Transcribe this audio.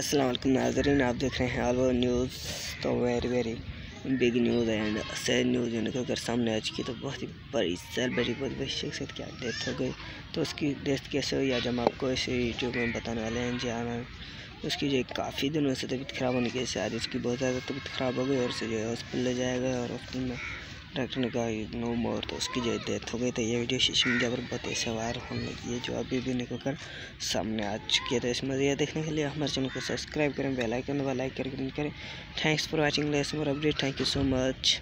वालेकुम नाजरीन, आप देख रहे हैं ऑल ओवर न्यूज़ तो very very big news and sad news निकल अगर सामने आ चुकी तो बहुत ही बड़ी बड़ी बहुत बड़ी शख्सियत की डेथ हो गई। तो उसकी डेथ कैसे हुई आज हम आपको इसे यूट्यूब में बताने वाले हैं जी हाँ। उसकी जो काफ़ी दिनों से तबीयत ख़राब होने की आज उसकी बहुत ज़्यादा तबीयत ख़राब हो गई और उसे जो है हॉस्पिटल ले जाया गया और हॉस्पिटल में डॉक्टर ने कहा नो मोर तो उसकी जो डेथ हो गई तो ये वीडियो सोशल मीडिया पर बहुत ऐसे वायरल होने लगी है जो अभी भी निकल कर सामने आ चुकी है। तो इसमें यह देखने के लिए हमारे चैनल को सब्सक्राइब करें, बेल आइकन दबा लाइक करके करें। Thanks for watching less more update. Thank you so much.